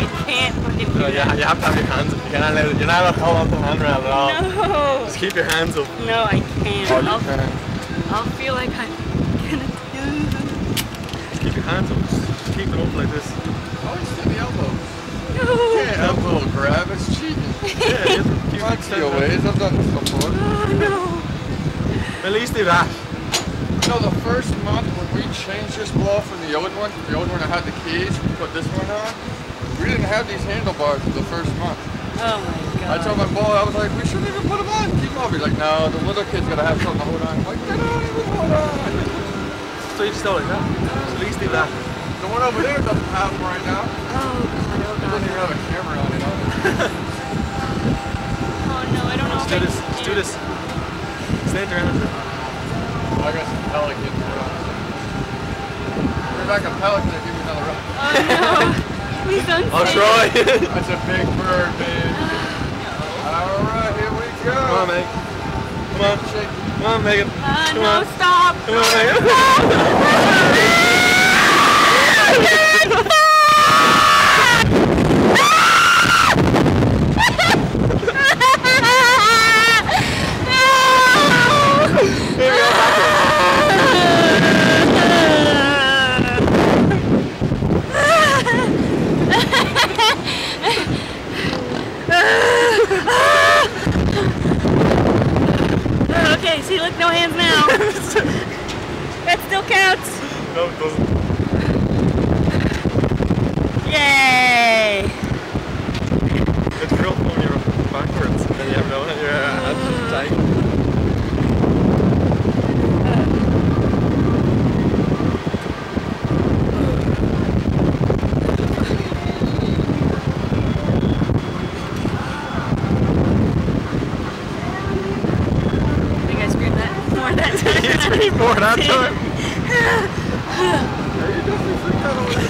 I can't fucking do No, you, you have to have your hands up. You're not allowed, you're not allowed to hold on to the handrail at all. No. Just keep your hands up. No, I can't. Oh, I'll, can. I'll feel like I'm gonna do. Just keep your hands up. Just keep them up like this. Oh, Always to the elbow. No. Yeah, elbow grab, it's cheating. Yeah, just keep That's it the ways, I've done this before. Oh no. At least do that. No, the first month when we changed this blow from the old one, the old one that had the keys, we put this one on, we didn't have these handlebars for the first month. Oh my god. I told my boy, I was like, we shouldn't even put them on, keep them off. He's like, no, the little kid's gotta have something to hold on. I'm like, they don't even hold on. So you just go like that. At least do that. The one over there doesn't have them right now. Oh god, oh It doesn't even have a camera on it. either. Oh no, I don't know Let's do I this. Let's do can. this. Stand around. I got some pelicans. Bring back a pelican and give me another run. Oh no. Don't I'll try. That's a big bird, man. All right, here we go. Come on, Meg. Come on. Shake. Come on, Meghan. Uh, Come no, on. stop. Come on, Meghan. Okay, see, look, no hands now. that still counts. No, it doesn't. Yay! It's real when you're backwards and you have no your hands are tight. I think I screamed that more that time. You screamed more that time. You definitely freaked out over there.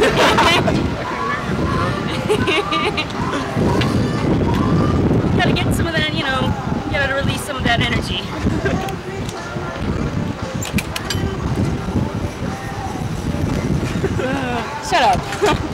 Gotta get some of that, you know, gotta release some of that energy. Shut up.